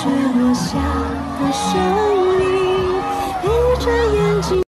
雪落下的声音闭着眼睛。